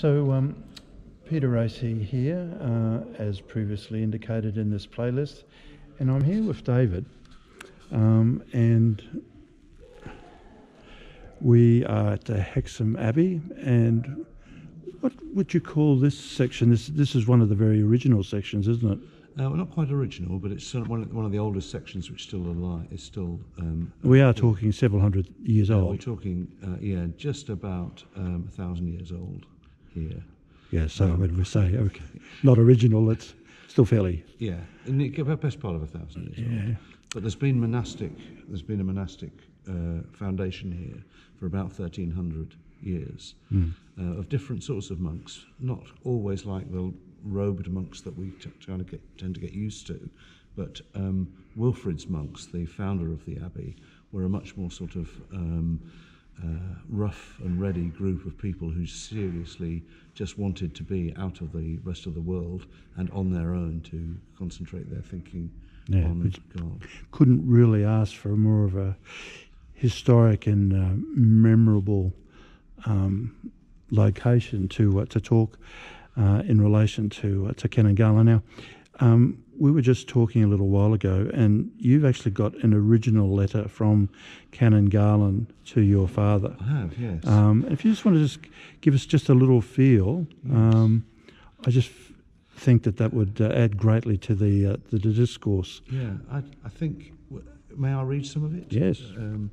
So, um, Peter Rasey here, uh, as previously indicated in this playlist, and I'm here with David, um, and we are at the Hexham Abbey, and what would you call this section? This this is one of the very original sections, isn't it? Uh, well, not quite original, but it's one, of, one of the oldest sections which still alive. Is still. Um, we are talking several hundred years uh, old. We're talking, uh, yeah, just about um, a thousand years old here. Yeah, so um, would we say okay, not original. It's still fairly. Yeah, and in the best part of a thousand years. Yeah. Old. But there's been monastic. There's been a monastic uh, foundation here for about 1300 years mm. uh, of different sorts of monks, not always like the robed monks that we t- tend, to get, tend to get used to, but um, Wilfrid's monks, the founder of the abbey, were a much more sort of um, uh, rough and ready group of people who seriously just wanted to be out of the rest of the world and on their own to concentrate their thinking yeah, on God. Couldn't really ask for more of a historic and uh, memorable um, location to uh, to talk uh, in relation to uh, to Canon Garland. Now, um, we were just talking a little while ago, and you've actually got an original letter from Canon Garland to your father. I have, yes. Um, if you just want to just give us just a little feel, yes. um, I just f- think that that would uh, add greatly to the, uh, the discourse. Yeah, I, I think. May I read some of it? Yes. Um,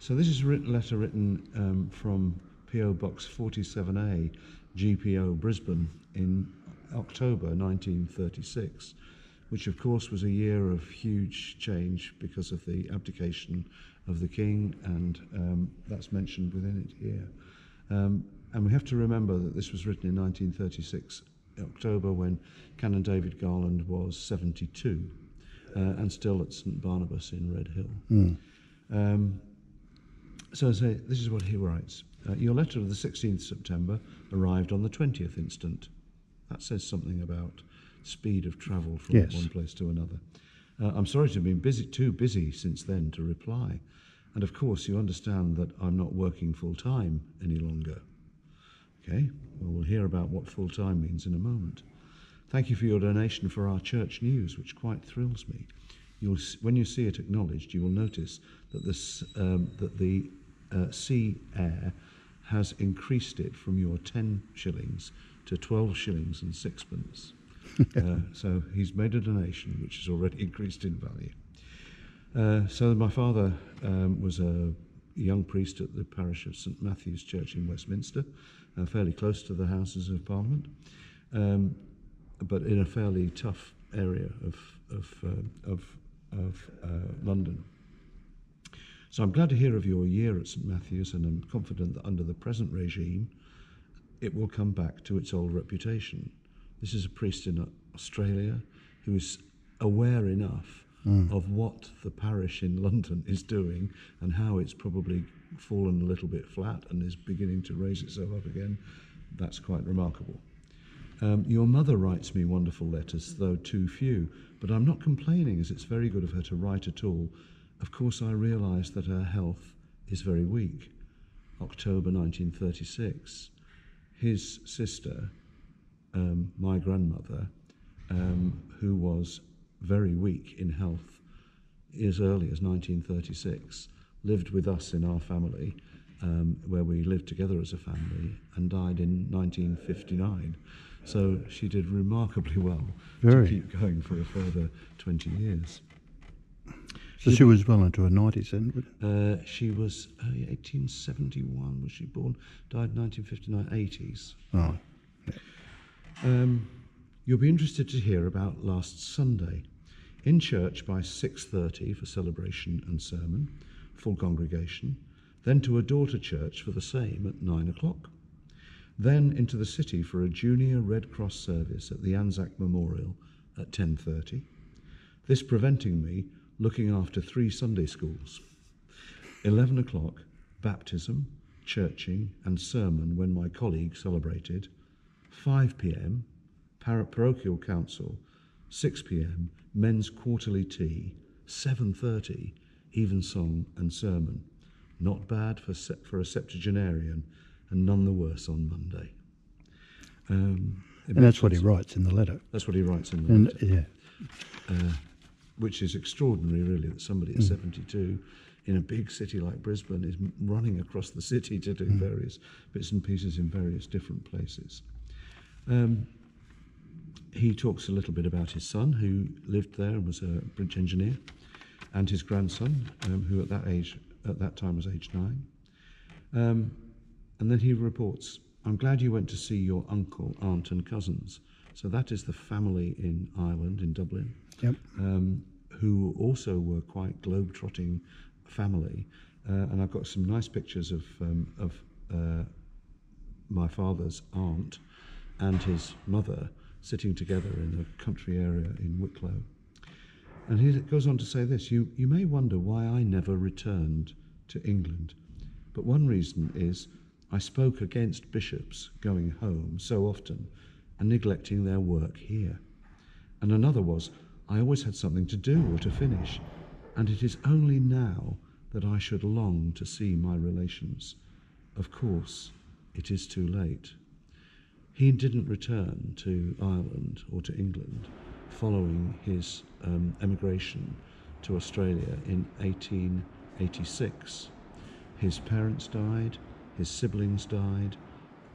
so this is a written letter written um, from PO Box 47A, GPO Brisbane in October 1936, which of course was a year of huge change because of the abdication of the king, and um, that's mentioned within it here. Um, and we have to remember that this was written in 1936, October, when Canon David Garland was 72 uh, and still at St Barnabas in Red Hill. Mm. Um, so say, this is what he writes. Uh, your letter of the 16th September arrived on the 20th instant. That says something about speed of travel from yes. one place to another. Uh, I'm sorry to have been busy, too busy since then to reply. And of course, you understand that I'm not working full time any longer. Okay, well, we'll hear about what full time means in a moment. Thank you for your donation for our church news, which quite thrills me. You'll, when you see it acknowledged, you will notice that, this, um, that the uh, Sea Air has increased it from your 10 shillings to 12 shillings and sixpence. uh, so he's made a donation which has already increased in value. Uh, so my father um, was a young priest at the parish of St Matthew's Church in Westminster, uh, fairly close to the Houses of Parliament, um, but in a fairly tough area of, of, uh, of, of uh, London. So I'm glad to hear of your year at St Matthew's, and I'm confident that under the present regime, it will come back to its old reputation. This is a priest in Australia who is aware enough mm. of what the parish in London is doing and how it's probably fallen a little bit flat and is beginning to raise itself up again. That's quite remarkable. Um, your mother writes me wonderful letters, though too few, but I'm not complaining as it's very good of her to write at all of course, I realise that her health is very weak. October 1936. His sister, um, my grandmother, um, who was very weak in health as early as 1936, lived with us in our family, um, where we lived together as a family, and died in 1959. So she did remarkably well very. to keep going for a further 20 years. So she, was well into her 90s then? Uh, she was uh, 1871 was she born, died 1959, 80s. Oh. Um, you'll be interested to hear about last Sunday. In church by 6.30 for celebration and sermon, full congregation, then to a daughter church for the same at 9 o'clock. Then into the city for a junior Red Cross service at the Anzac Memorial at 10.30. This preventing me looking after three Sunday schools. 11 o'clock, baptism, churching, and sermon when my colleague celebrated. 5 pm, parochial council. 6 pm, men's quarterly tea. 7.30, evensong and sermon. Not bad for, for a septuagenarian, and none the worse on Monday. Um, And that's what he writes in the letter. That's what he writes in the And letter, yeah, uh, which is extraordinary, really, that somebody at 72 in a big city like Brisbane is running across the city to do various bits and pieces in various different places. Um, he talks a little bit about his son, who lived there and was a bridge engineer, and his grandson, um, who at that age, at that time, was age nine. Um, and then he reports, I'm glad you went to see your uncle, aunt, and cousins. So that is the family in Ireland, in Dublin, yep. um, who also were quite globe-trotting family. Uh, and I've got some nice pictures of, um, of uh, my father's aunt and his mother sitting together in a country area in Wicklow. And he goes on to say this you, you may wonder why I never returned to England. But one reason is I spoke against bishops going home so often and neglecting their work here. And another was I always had something to do or to finish, and it is only now that I should long to see my relations. Of course, it is too late. He didn't return to Ireland or to England following his um, emigration to Australia in 1886. His parents died, his siblings died,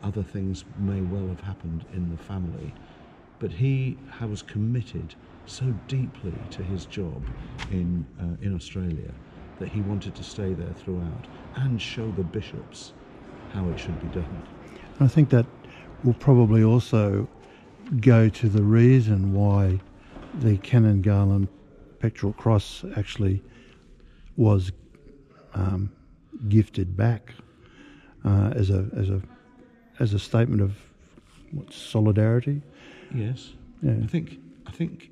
other things may well have happened in the family, but he was committed so deeply to his job in, uh, in Australia that he wanted to stay there throughout and show the bishops how it should be done. I think that will probably also go to the reason why the Canon Garland pectoral cross actually was um, gifted back uh, as a as a as a statement of what, solidarity. Yes. Yeah. I think I think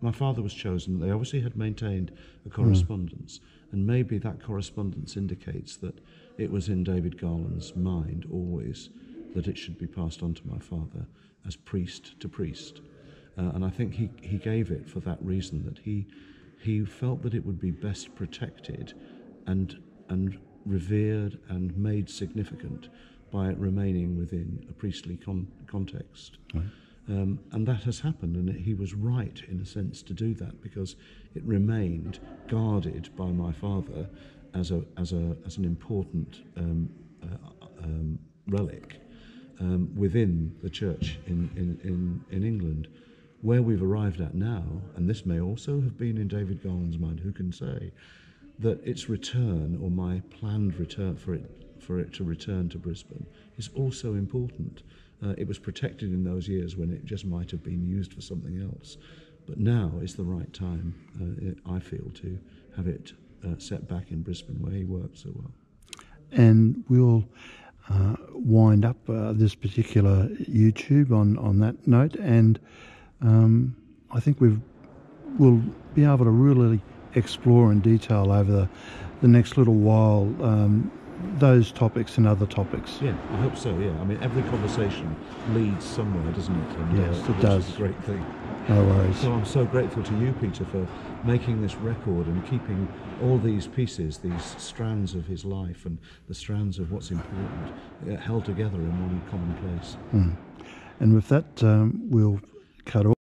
my father was chosen. They obviously had maintained a correspondence, and maybe that correspondence indicates that it was in David Garland's mind always that it should be passed on to my father as priest to priest. Uh, and I think he, he gave it for that reason that he he felt that it would be best protected and and revered and made significant by it remaining within a priestly con- context. Um, and that has happened, and he was right in a sense to do that because it remained guarded by my father as a as a as an important um, uh, um, relic um, within the church in, in, in, in England. Where we've arrived at now, and this may also have been in David Garland's mind, who can say, that its return or my planned return for it for it to return to Brisbane is also important. Uh, it was protected in those years when it just might have been used for something else, but now is the right time, uh, it, I feel, to have it uh, set back in Brisbane where he worked so well. and we'll uh, wind up uh, this particular YouTube on, on that note. And um, I think we've we'll be able to really explore in detail over the, the next little while um, those topics and other topics. Yeah, I hope so. Yeah, I mean, every conversation leads somewhere, doesn't it? And, Yes, it does. A great thing. No worries. So I'm so grateful to you, Peter, for making this record and keeping all these pieces, these strands of his life and the strands of what's important, uh, held together in one common place. And with that, um, we'll cut off.